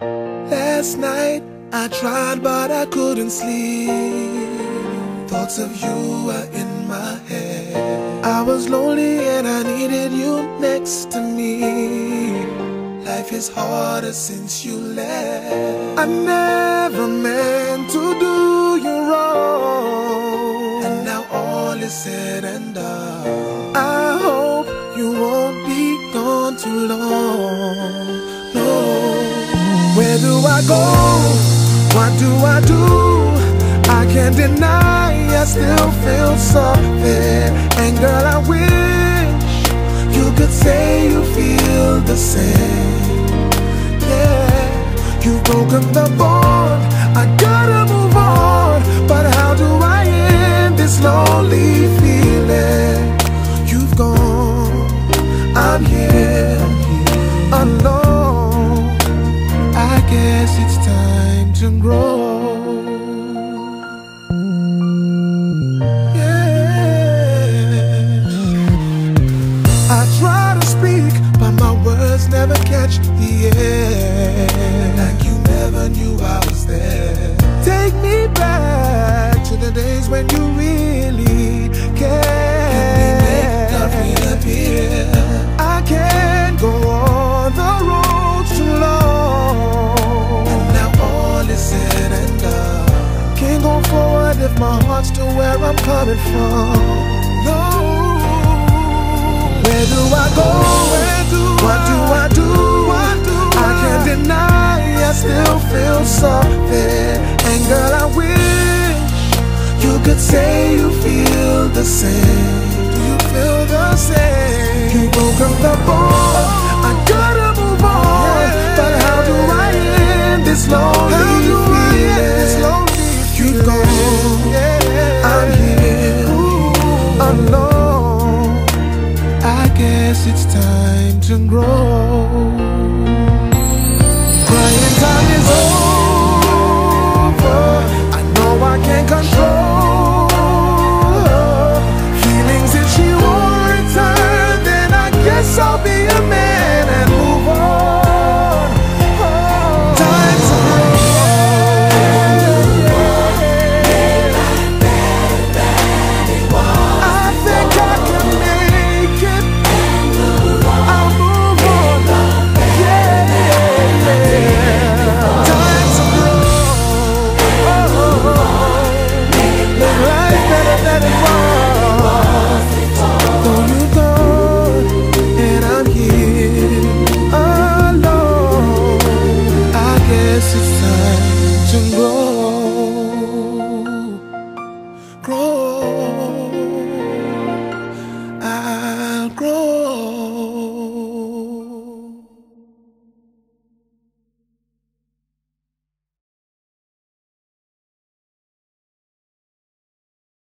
Last night I tried but I couldn't sleep. Thoughts of you are in my head. I was lonely and I needed you next to me. Life is harder since you left. I never meant to do you wrong. And now all is said and done. I hope you won't be gone too long. Where do I go? What do I do? I can't deny I still feel something. And girl, I wish you could say you feel the same. Yeah, you've broken the bond. I gotta move on. But how do I end this lonely catch the air. Like you never knew I was there. Take me back to the days when you really cared. Can we make love reappear? I can't go on the road too long. And now all is said and done. Can't go forward if my heart's still where I'm coming from. Could say you feel the same. Do you feel the same? You broke up the bond. I gotta move on. But how do I end this lonely how do feeling? You go, I'm here alone. I guess it's time to grow. semblou